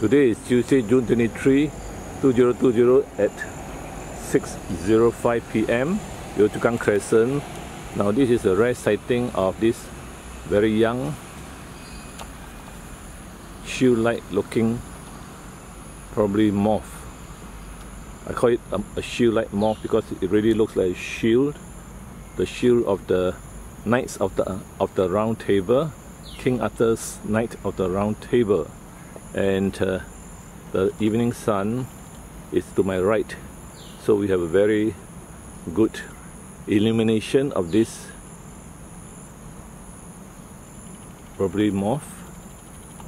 Today is Tuesday, June 23, 2020 at 6.05 p.m. Yio Crescent. Now this is a rare sighting of this very young shield-like looking probably moth. I call it a, a shield-like moth because it really looks like a shield. The shield of the Knights of the of the Round Table, King Arthur's Knight of the Round Table, and uh, the evening sun is to my right. So we have a very good illumination of this probably moth,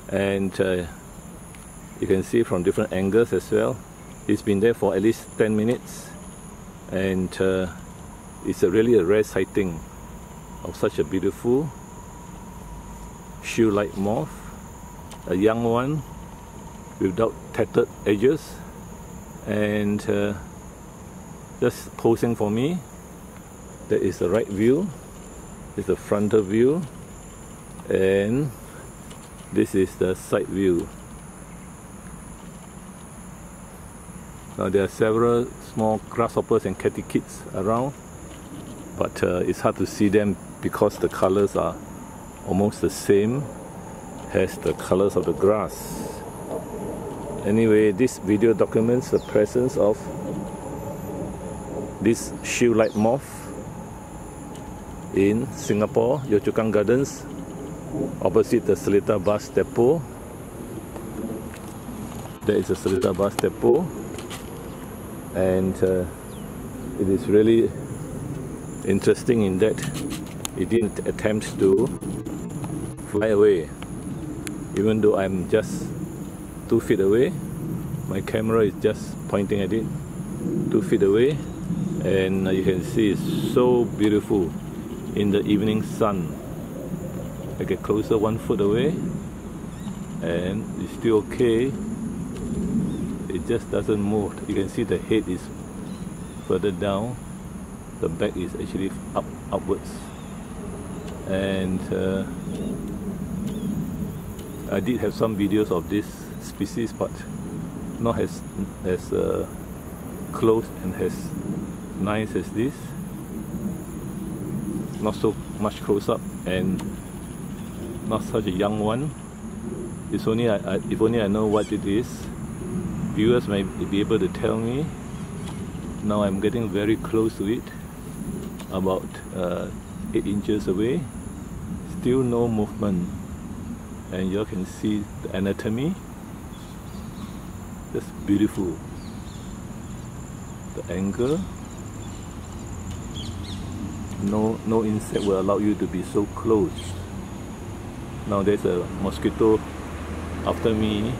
and uh, you can see from different angles as well. It's been there for at least 10 minutes, and uh, it's a really a rare sighting of such a beautiful shoe-like moth, a young one without tattered edges and uh, just posing for me. That is the right view, is the frontal view and this is the side view. Now there are several small grasshoppers and kids around but uh, it's hard to see them because the colors are almost the same as the colors of the grass. Anyway, this video documents the presence of this shield-like moth in Singapore, Yio Chu Kang Gardens, opposite the Seletar Bus Depot. There is a Seletar Bus Depot and uh, it is really interesting in that it didn't attempt to fly away even though I'm just two feet away. My camera is just pointing at it. Two feet away and you can see it's so beautiful in the evening sun. I get closer one foot away and it's still okay. It just doesn't move. You can see the head is further down. The back is actually up upwards. And uh, I did have some videos of this species but not as as uh, close and as nice as this. Not so much close up and not such a young one. It's only I, I, if only I know what it is viewers may be able to tell me. Now I'm getting very close to it about uh, 8 inches away. Still no movement. And you can see the anatomy just beautiful the angle no no insect will allow you to be so close now there's a mosquito after me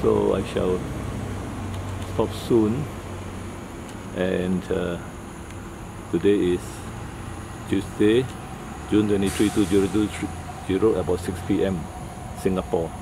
so I shall stop soon and uh, Today is Tuesday, June 23, 2020, about 6 p.m. Singapore.